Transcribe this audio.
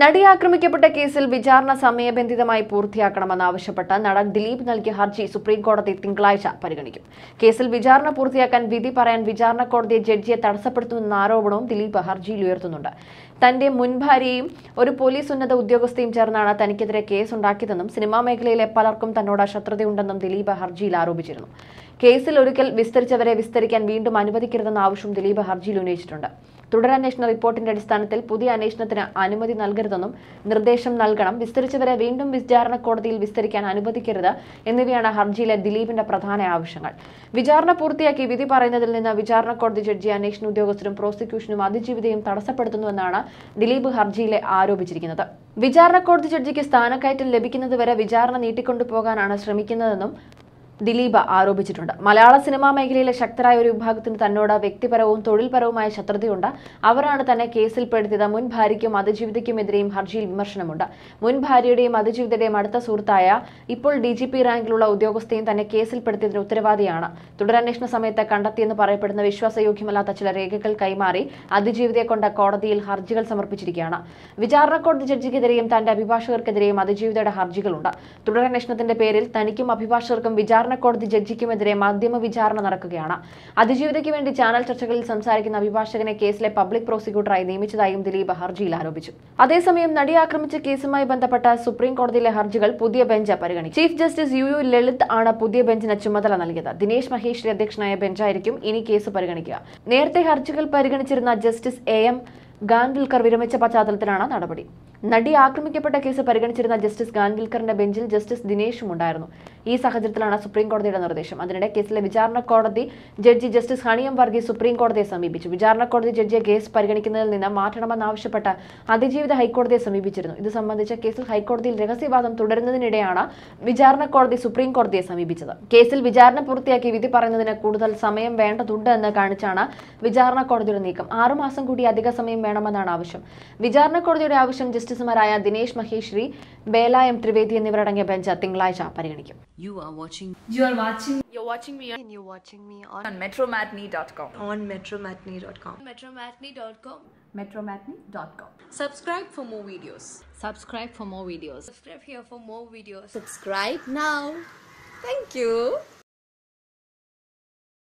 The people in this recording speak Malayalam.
നടി ആക്രമിക്കപ്പെട്ട കേസിൽ വിചാരണ സമയബന്ധിതമായി പൂർത്തിയാക്കണമെന്നാവശ്യപ്പെട്ട് നടൻ ദിലീപ് നൽകിയ ഹർജി സുപ്രീം കോടതി തിങ്കളാഴ്ച പരിഗണിക്കും. കേസിൽ വിചാരണ പൂർത്തിയാക്കാൻ വിധി പറയാൻ വിചാരണ കോടതിയെ ജഡ്ജിയെ തടസ്സപ്പെടുത്തുമെന്ന ആരോപണവും ദിലീപ് ഹർജിയിൽ ഉയർത്തുന്നുണ്ട്. തന്റെ മുൻ ഭാര്യയും ഒരു പോലീസ് ഉന്നത ഉദ്യോഗസ്ഥയും ചേർന്നാണ് തനിക്കെതിരെ കേസുണ്ടാക്കിയതെന്നും സിനിമാ മേഖലയിലെ പലർക്കും തന്നോട് ശത്രുതയുണ്ടെന്നും ദിലീപ് ഹർജിയിൽ ആരോപിച്ചിരുന്നു. കേസിൽ ഒരിക്കൽ വിസ്തരിച്ചവരെ വിസ്തരിക്കാൻ വീണ്ടും അനുവദിക്കരുതെന്ന ആവശ്യം ദിലീപ് ഹർജിയിൽ ഉന്നയിച്ചിട്ടുണ്ട്. തുടരന്വേഷണ റിപ്പോർട്ടിന്റെ അടിസ്ഥാനത്തിൽ പുതിയ അന്വേഷണത്തിന് അനുമതി നൽകരുതെന്നും നിർദ്ദേശം നൽകണം. വിസ്തരിച്ചവരെ വീണ്ടും വിചാരണ കോടതിയിൽ വിസ്തരിക്കാൻ അനുവദിക്കരുത് എന്നിവയാണ് ഹർജിയിലെ ദിലീപിന്റെ പ്രധാന ആവശ്യങ്ങൾ. വിചാരണ പൂർത്തിയാക്കി വിധി പറയുന്നതിൽ നിന്ന് വിചാരണ കോടതി ജഡ്ജി അന്വേഷണ ഉദ്യോഗസ്ഥരും പ്രോസിക്യൂഷനും അതിജീവിതയും തടസ്സപ്പെടുത്തുന്നുവെന്നാണ് ദിലീപ് ഹർജിയിലെ ആരോപിച്ചിരിക്കുന്നത്. വിചാരണ കോടതി ജഡ്ജിക്ക് സ്ഥാനക്കയറ്റം ലഭിക്കുന്നതുവരെ വിചാരണ നീട്ടിക്കൊണ്ടുപോകാനാണ് ശ്രമിക്കുന്നതെന്നും ദിലീപ് ആരോപിച്ചിട്ടുണ്ട്. മലയാള സിനിമാ മേഖലയിലെ ശക്തരായ ഒരു വിഭാഗത്തിന് തന്നോട് വ്യക്തിപരവും തൊഴിൽപരവുമായ ശത്രുതയുണ്ട്. അവരാണ് തന്നെ കേസിൽ പെടുത്തിയത്. മുൻ ഭാര്യയ്ക്കും അതിജീവിതയ്ക്കുമെതിരെയും ഹർജിയിൽ വിമർശനമുണ്ട്. മുൻ ഭാര്യയുടെയും അതിജീവിതയുടെയും അടുത്ത സുഹൃത്തായ ഇപ്പോൾ ഡി ജി പി റാങ്കിലുള്ള ഉദ്യോഗസ്ഥയും തന്നെ കേസിൽപ്പെടുത്തിയതിന് ഉത്തരവാദിയാണ്. തുടരന്വേഷണ സമയത്ത് കണ്ടെത്തിയെന്ന് പറയപ്പെടുന്ന വിശ്വാസയോഗ്യമല്ലാത്ത ചില രേഖകൾ കൈമാറി അതിജീവിതയെ കൊണ്ട് കോടതിയിൽ ഹർജികൾ സമർപ്പിച്ചിരിക്കുകയാണ്. വിചാരണ കോടതി ജഡ്ജിക്കെതിരെയും തന്റെ അഭിഭാഷകർക്കെതിരെയും അതിജീവിതയുടെ ഹർജികളുണ്ട്. തുടരന്വേഷണത്തിന്റെ പേരിൽ തനിക്കും അഭിഭാഷകർക്കും വിചാരണ കോടതി ജഡ്ജിക്കുമെതിരെ മാധ്യമ വിചാരണ നടക്കുകയാണ്. അതിജീവിതയ്ക്ക് വേണ്ടി ചാനൽ ചർച്ചകളിൽ സംസാരിക്കുന്ന അഭിഭാഷകനെ കേസിലെ പബ്ലിക് പ്രോസിക്യൂട്ടറായി നിയമിച്ചതായും ദിലീപ് ഹർജിയിൽ ആരോപിച്ചു. അതേസമയം നടി ആക്രമിച്ച കേസുമായി ബന്ധപ്പെട്ട സുപ്രീം കോടതിയിലെ ഹർജികൾ പുതിയ ബെഞ്ച് പരിഗണിച്ചു. Chief justice U U Lalit ആണ് പുതിയ ബെഞ്ചിന് ചുമതല നൽകിയത്. ദിനേശ് മഹേഷിന്റെ അധ്യക്ഷനായ ബെഞ്ചായിരിക്കും ഇനി കേസ് പരിഗണിക്കുക. നേരത്തെ ഹർജികൾ പരിഗണിച്ചിരുന്ന ജസ്റ്റിസ് എ എം ഗാൻവിൽക്കർ വിരമിച്ച പശ്ചാത്തലത്തിലാണ് നടപടി. നടി ആക്രമിക്കപ്പെട്ട കേസ് പരിഗണിച്ചിരുന്ന ജസ്റ്റിസ് ഗാൻവിൽക്കറിന്റെ ബെഞ്ചിൽ ജസ്റ്റിസ് ദിനേശും ഉണ്ടായിരുന്നു. ഈ സാഹചര്യത്തിലാണ് സുപ്രീം കോടതിയുടെ നിർദ്ദേശം. അതിനിടെ കേസിലെ വിചാരണ കോടതി judge justice Honey M Varghese supreme കോടതിയെ സമീപിച്ചു. വിചാരണ കോടതി ജഡ്ജിയെ കേസ് പരിഗണിക്കുന്നതിൽ നിന്ന് മാറ്റണമെന്നാവശ്യപ്പെട്ട് അതിജീവിത ഹൈക്കോടതിയെ സമീപിച്ചിരുന്നു. ഇത് സംബന്ധിച്ച കേസിൽ ഹൈക്കോടതിയിൽ രഹസ്യവാദം തുടരുന്നതിനിടെയാണ് വിചാരണ കോടതി സുപ്രീം കോടതിയെ സമീപിച്ചത്. കേസിൽ വിചാരണ പൂർത്തിയാക്കി വിധി പറയുന്നതിന് കൂടുതൽ സമയം വേണ്ടതുണ്ട് എന്ന് കാണിച്ചാണ് വിചാരണ കോടതിയുടെ നീക്കം. ആറുമാസം കൂടി അധിക സമയം വേണമെന്നാണ് ആവശ്യം. വിചാരണ കോടതിയുടെ ആവശ്യം ജസ്റ്റിസുമാരായ ദിനേശ് മഹേശ്വരി ബേല എം ത്രിവേദി എന്നിവരടങ്ങിയ ബെഞ്ച് തിങ്കളാഴ്ച പരിഗണിക്കും. You are watching You are watching You're watching me and you're watching me on, on metromatney.com. on metromatney.com. metromatney.com. Metromatney.com. Subscribe for more videos. Subscribe for more videos. Subscribe here for more videos. Subscribe now. Thank you.